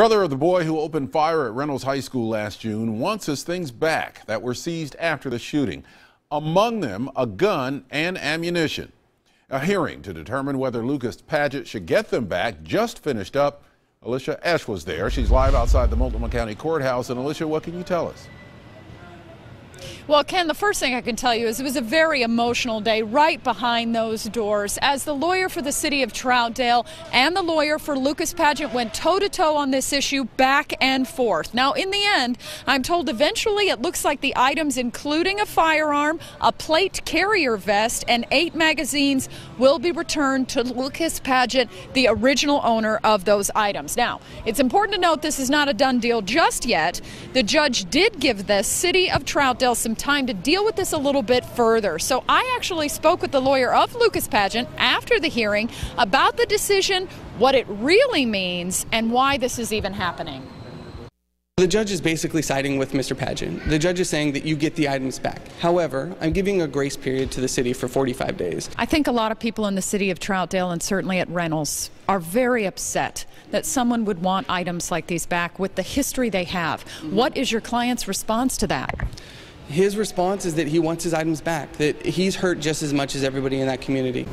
Brother of the boy who opened fire at Reynolds High School last June wants his things back that were seized after the shooting. Among them, a gun and ammunition. A hearing to determine whether Lucas Padgett should get them back just finished up. Alicia Esch was there. She's live outside the Multnomah County Courthouse. And Alicia, what can you tell us? Well, Ken, the first thing I can tell you is it was a very emotional day right behind those doors as the lawyer for the city of Troutdale and the lawyer for Lucas Padgett went toe to toe on this issue back and forth. Now, in the end, I'm told eventually it looks like the items, including a firearm, a plate carrier vest, and eight magazines, will be returned to Lucas Padgett, the original owner of those items. Now, it's important to note this is not a done deal just yet. The judge did give the city of Troutdale some time to deal with this a little bit further. So I actually spoke with the lawyer of Lucas Padgett after the hearing about the decision, what it really means, and why this is even happening. The judge is basically siding with Mr. Padgett. The judge is saying that you get the items back. However, I'm giving a grace period to the city for 45 days. I think a lot of people in the city of Troutdale and certainly at Reynolds are very upset that someone would want items like these back with the history they have. What is your client's response to that? His response is that he wants his items back, that he's hurt just as much as everybody in that community.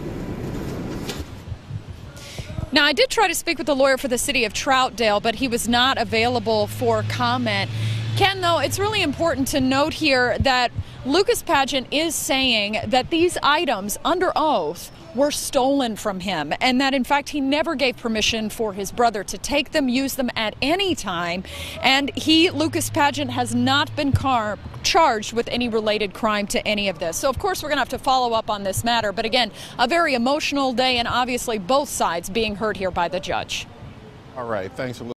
Now, I did try to speak with the lawyer for the city of Troutdale, but he was not available for comment. Ken, though, it's really important to note here that Lucas Padgett is saying that these items, under oath, were stolen from him, and that in fact he never gave permission for his brother to take them, use them at any time. And he, Lucas Padgett, has not been car- charged with any related crime to any of this. So, of course, we're going to have to follow up on this matter. But again, a very emotional day, and obviously both sides being heard here by the judge. All right. Thanks.